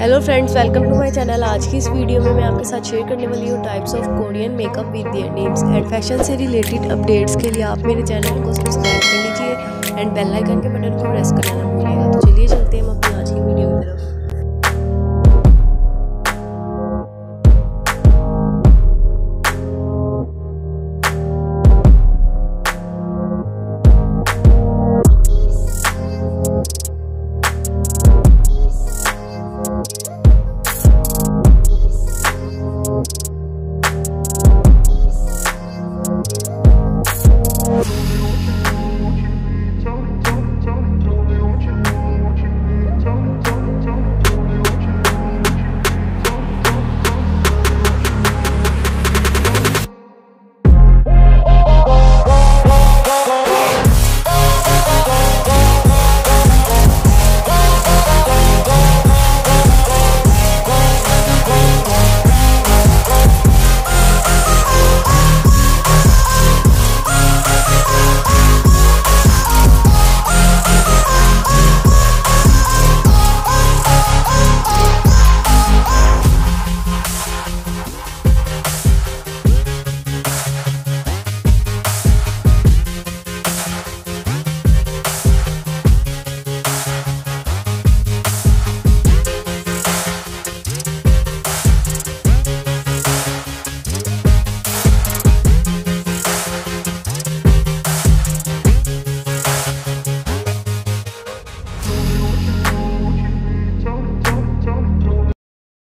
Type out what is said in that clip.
Hello friends welcome to my channel आज की इस वीडियो में मैं आपके साथ शेयर करने वाली हूँ types of Korean makeup with their names and fashion से रिलेटेड अपडेट्स के लिए आप मेरे चैनल को सब्सक्राइब कर लीजिए एंड बेल आइकन के बटन को प्रेस करना ना भूलिएगा। तो चलिए चलते हैं